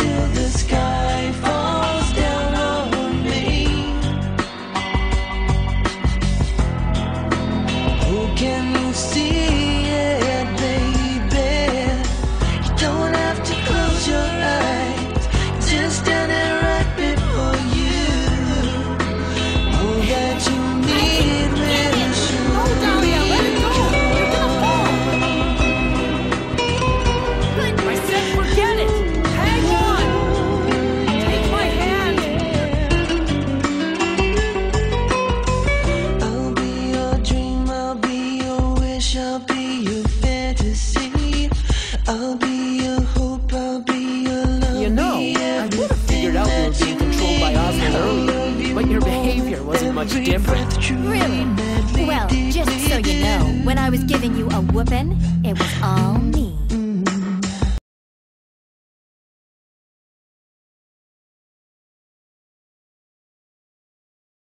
to the sky. Behavior wasn't much different. Really? Well, just so you know, when I was giving you a whooping, it was all me.